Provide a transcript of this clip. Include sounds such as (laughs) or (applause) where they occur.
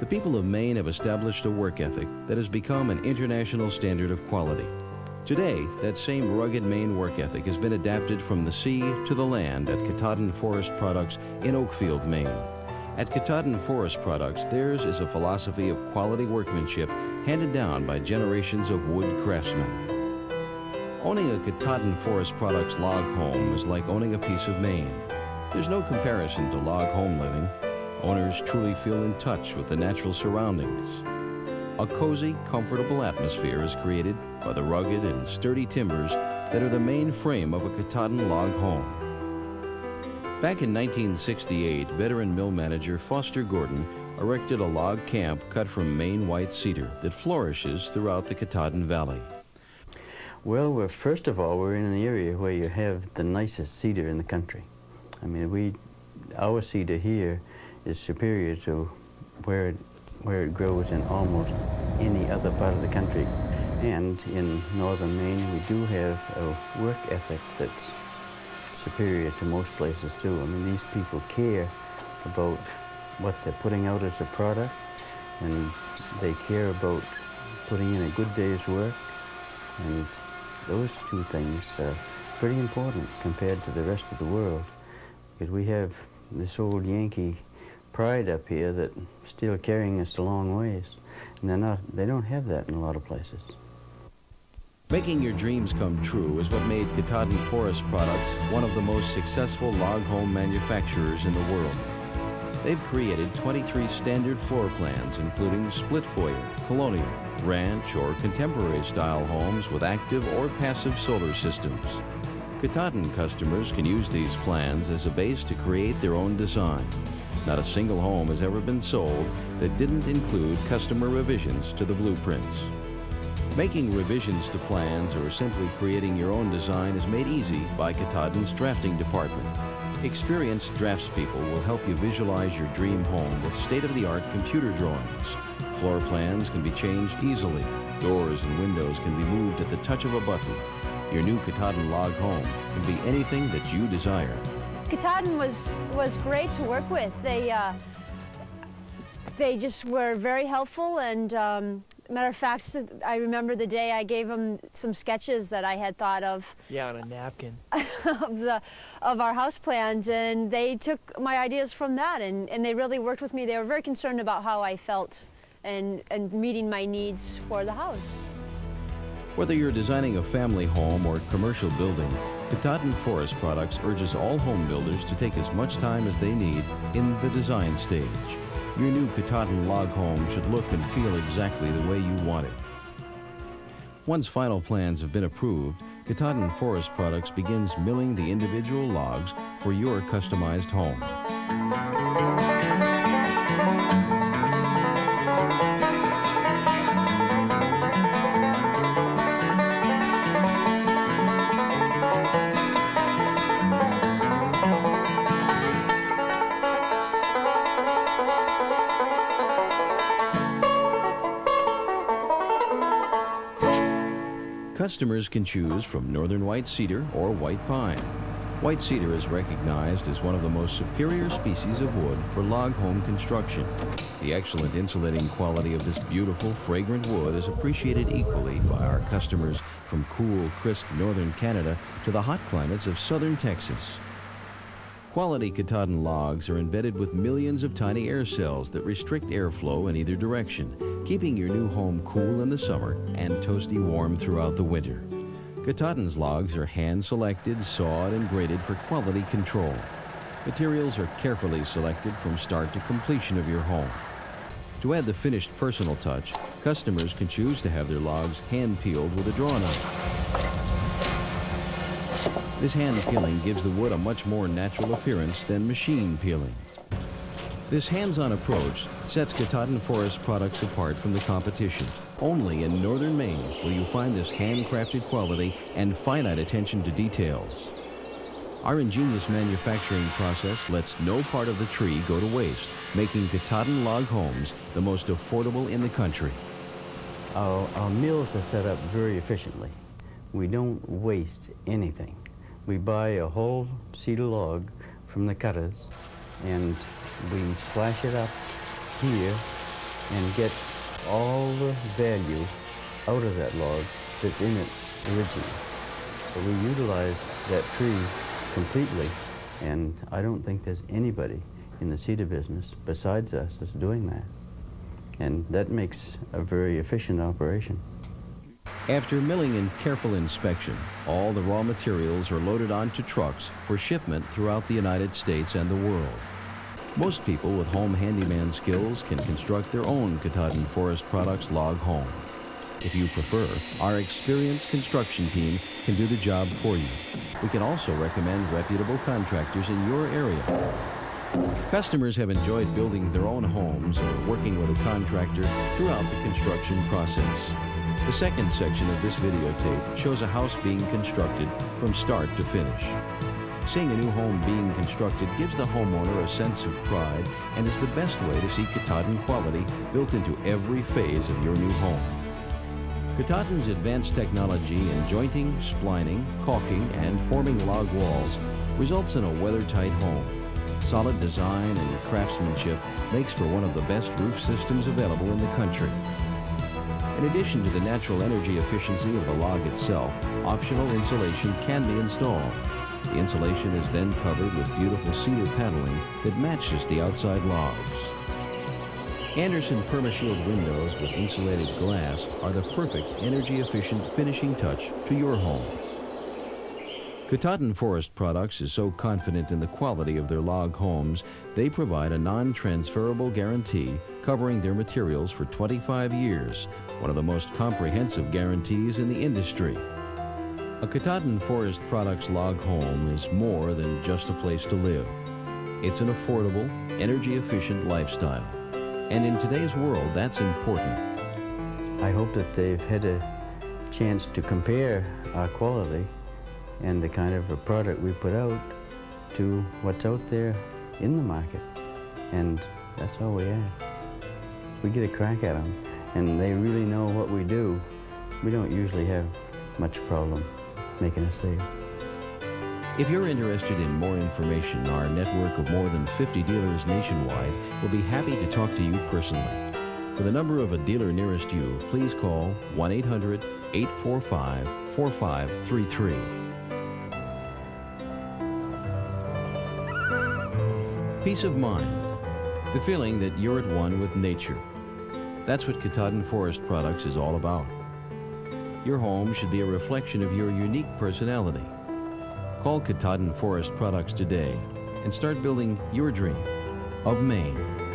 The people of Maine have established a work ethic that has become an international standard of quality. Today, that same rugged Maine work ethic has been adapted from the sea to the land at Katahdin Forest Products in Oakfield, Maine. At Katahdin Forest Products, theirs is a philosophy of quality workmanship handed down by generations of wood craftsmen. Owning a Katahdin Forest Products log home is like owning a piece of Maine. There's no comparison to log home living. Owners truly feel in touch with the natural surroundings. A cozy, comfortable atmosphere is created by the rugged and sturdy timbers that are the main frame of a Katahdin log home. Back in 1968, veteran mill manager Foster Gordon erected a log camp cut from Maine white cedar that flourishes throughout the Katahdin Valley. Well, first of all, we're in an area where you have the nicest cedar in the country. I mean, we, our cedar here is superior to where it, where it grows in almost any other part of the country. And in northern Maine, we do have a work ethic that's superior to most places too. I mean, these people care about what they're putting out as a product, and they care about putting in a good day's work, and those two things are pretty important compared to the rest of the world, because we have this old Yankee pride up here that still carrying us a long ways, and they're not, they don't have that in a lot of places. Making your dreams come true is what made Katahdin Forest Products one of the most successful log home manufacturers in the world. They've created 23 standard floor plans, including split foyer, colonial, ranch, or contemporary style homes with active or passive solar systems. Katahdin customers can use these plans as a base to create their own design. Not a single home has ever been sold that didn't include customer revisions to the blueprints. Making revisions to plans or simply creating your own design is made easy by Katahdin's drafting department. Experienced draftspeople will help you visualize your dream home with state-of-the-art computer drawings. Floor plans can be changed easily. Doors and windows can be moved at the touch of a button. Your new Katahdin log home can be anything that you desire. Katahdin was, was great to work with. They, uh, they just were very helpful and um, matter of fact, I remember the day I gave them some sketches that I had thought of. Yeah, on a napkin. (laughs) of the of our house plans, and they took my ideas from that, and, and they really worked with me. They were very concerned about how I felt and, and meeting my needs for the house. Whether you're designing a family home or commercial building, Katahdin Forest Products urges all home builders to take as much time as they need in the design stage. Your new Katahdin log home should look and feel exactly the way you want it. Once final plans have been approved, Katahdin Forest Products begins milling the individual logs for your customized home. Customers can choose from northern white cedar or white pine. White cedar is recognized as one of the most superior species of wood for log home construction. The excellent insulating quality of this beautiful, fragrant wood is appreciated equally by our customers from cool, crisp northern Canada to the hot climates of southern Texas. Quality Katahdin logs are embedded with millions of tiny air cells that restrict airflow in either direction, keeping your new home cool in the summer and toasty warm throughout the winter. Katahdin's logs are hand-selected, sawed, and graded for quality control. Materials are carefully selected from start to completion of your home. To add the finished personal touch, customers can choose to have their logs hand-peeled with a draw knife. This hand peeling gives the wood a much more natural appearance than machine peeling. This hands-on approach sets Katahdin Forest products apart from the competition. Only in northern Maine will you find this handcrafted quality and finite attention to details. Our ingenious manufacturing process lets no part of the tree go to waste, making Katahdin log homes the most affordable in the country. Our, our mills are set up very efficiently. We don't waste anything we buy a whole cedar log from the cutters and we slash it up here and get all the value out of that log that's in it originally. So we utilize that tree completely, and I don't think there's anybody in the cedar business besides us that's doing that. And that makes a very efficient operation. After milling and careful inspection, all the raw materials are loaded onto trucks for shipment throughout the United States and the world. Most people with home handyman skills can construct their own Katahdin Forest Products log home. If you prefer, our experienced construction team can do the job for you. We can also recommend reputable contractors in your area. Customers have enjoyed building their own homes or working with a contractor throughout the construction process. The second section of this videotape shows a house being constructed from start to finish. Seeing a new home being constructed gives the homeowner a sense of pride and is the best way to see Katahdin quality built into every phase of your new home. Katahdin's advanced technology in jointing, splining, caulking, and forming log walls results in a weather-tight home. Solid design and craftsmanship makes for one of the best roof systems available in the country. In addition to the natural energy efficiency of the log itself, optional insulation can be installed. The insulation is then covered with beautiful cedar paneling that matches the outside logs. Andersen PermaShield windows with insulated glass are the perfect energy-efficient finishing touch to your home. Katahdin Forest Products is so confident in the quality of their log homes, they provide a non-transferable guarantee covering their materials for 25 years, one of the most comprehensive guarantees in the industry. A Katahdin Forest Products log home is more than just a place to live. It's an affordable, energy-efficient lifestyle. And in today's world, that's important. I hope that they've had a chance to compare our quality and the kind of a product we put out to what's out there in the market. And that's all we ask. We get a crack at them, and they really know what we do. We don't usually have much problem making a sale. If you're interested in more information, our network of more than 50 dealers nationwide will be happy to talk to you personally. For the number of a dealer nearest you, please call 1-800-845-4533. Peace of mind. The feeling that you're at one with nature. That's what Katahdin Forest Products is all about. Your home should be a reflection of your unique personality. Call Katahdin Forest Products today and start building your dream of Maine.